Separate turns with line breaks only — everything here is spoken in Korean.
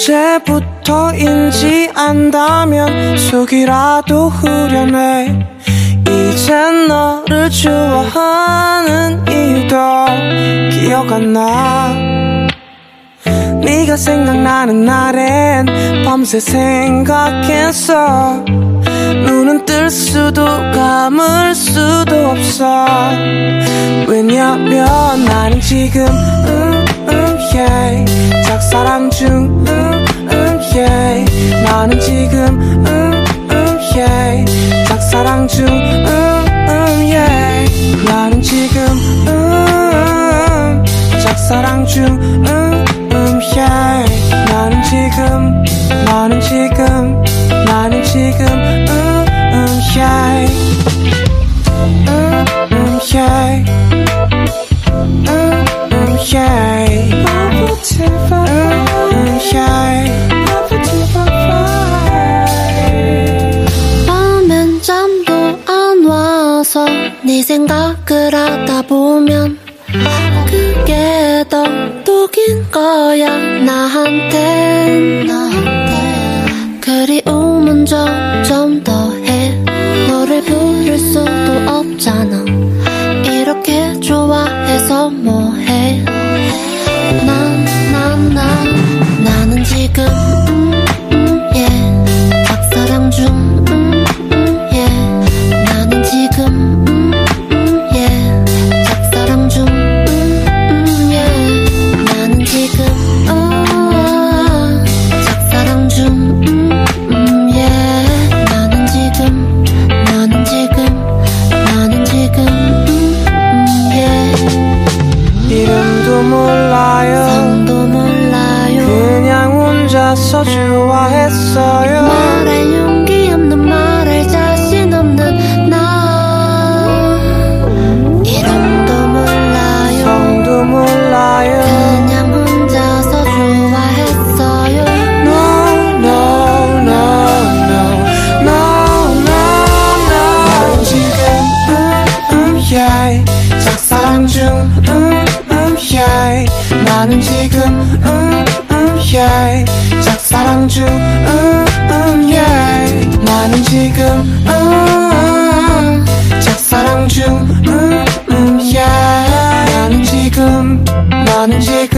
언제부터인지 안다면 속이라도 후련해. 이젠 너를 좋아하는 이유도 기억 안 나. 네가 생각나는 날엔 밤새 생각했어. 눈은 뜰 수도 감을 수도 없어. 왜냐면 나는 지금 음, 음, yeah. 짝사랑 중 지금 음, 음, yeah. 짝사랑 중 음, 음, yeah. 나는 지금 음, 짝사랑 중 음, 음, yeah. 나는 지금 나는 지금 나는 지금
와서 네 생각을 하다 보면 그게 더 독인 거야. 나한텐 그리움은 점점 더해. 너를 부를 수도 없잖아. 이렇게 좋아해서 뭐해? 난, 난, 난
몰라요. 그냥 혼자서 좋아했어요 지금 음, 음, yeah. 짝사랑 중 음, 음, yeah. 나는 지금 음, 짝사랑 중 음, 음, yeah. 나는 지금 나는 지금